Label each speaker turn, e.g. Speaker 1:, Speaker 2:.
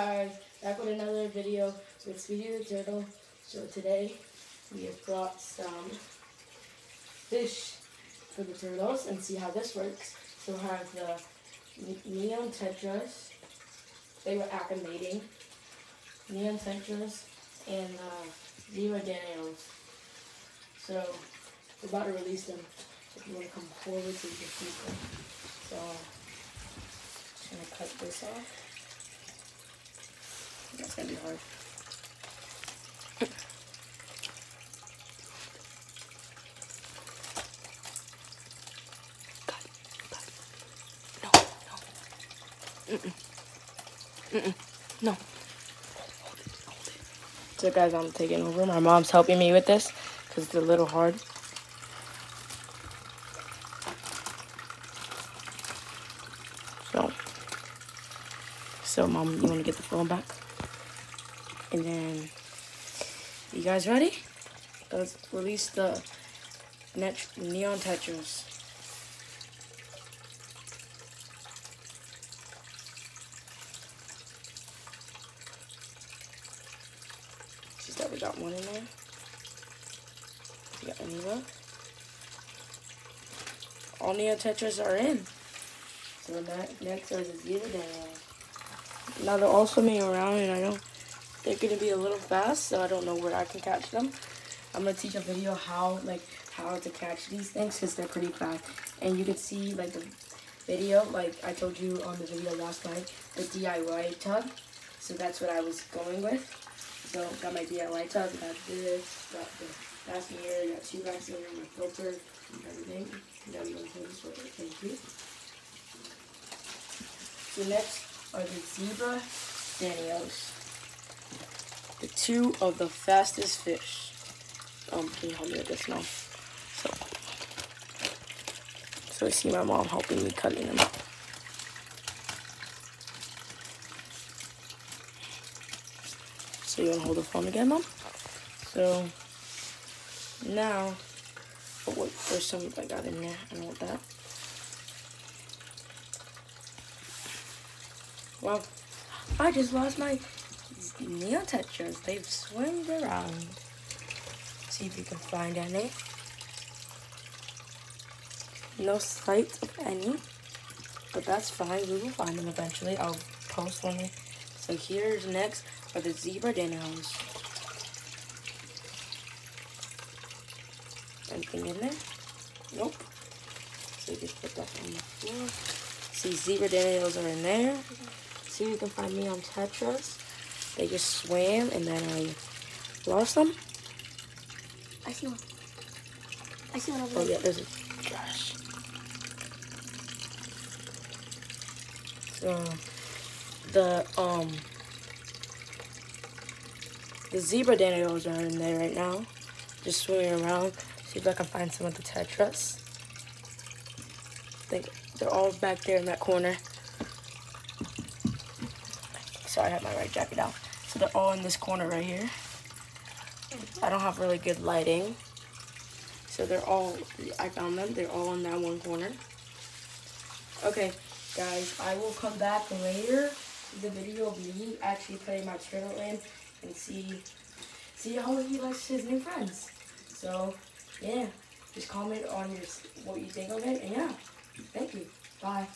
Speaker 1: guys, back with another video with Speedy the Turtle. So today we have brought some fish for the turtles and see how this works. So we have the neon tetras. They were acclimating. Neon tetras and uh, zebra danios. So we're about to release them. If you want to come forward you can see them. So I'm gonna cut this off. That's gonna be hard.
Speaker 2: No, no. Mm-mm. Mm-mm. No. Hold it, hold it.
Speaker 1: So guys, I'm taking over. My mom's helping me with this because it's a little hard. So, so mom, you want to get the phone back? And then, you guys ready? Let's release the neon tetras. Just that we got one in there. You got left? All neon tetras are in. So that, next are the zebra danios. Now they're all swimming around and I know they're gonna be a little fast, so I don't know where I can catch them. I'm gonna teach a video how like how to catch these things because they're pretty fast. And you can see like the video, like I told you on the video last night, the DIY tub. So that's what I was going with. So got my DIY tub, got this, got the basket here, got two bags in there, my filter, and everything. Now we gonna hold this. Thank you. So next are the zebra danios. The two of the fastest fish. Um, can you help me with this now? So, so I see my mom helping me cutting them. So you wanna hold the phone again, mom? So now, oh wait, there's some I got in there. I don't want that. Well, I just lost my neon tetras. They've swimmed around. See if you can find any. No sight of any, but that's fine. We will find them eventually. I'll post one. So here's next are the zebra danios. Anything in there? Nope. So just put that on the floor. See, zebra danios are in there. See, you can find me on Tetras. They just swam and then I lost them.
Speaker 2: I see one. I see one over there.
Speaker 1: Oh
Speaker 2: there.
Speaker 1: yeah, there's a gosh. So the um the zebra danios are in there right now. Just swimming around. See if I can find some of the tetras. I think they're all back there in that corner. I have my right jacket out. So they're all in this corner right here. I don't have really good lighting. So they're all, I found them. They're all in that one corner. Okay, guys, I will come back later. The video of me actually putting my turtle in and see, see how he likes his new friends. So, yeah, just comment on your what you think of it, and yeah, thank you. Bye.